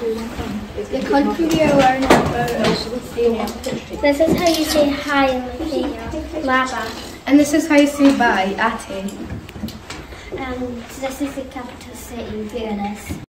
The country we are wearing our uh, photos. This is how you say hi in Lithuania. Labas. And this is how you say bye, Ati. And this is the capital city, Vilnius.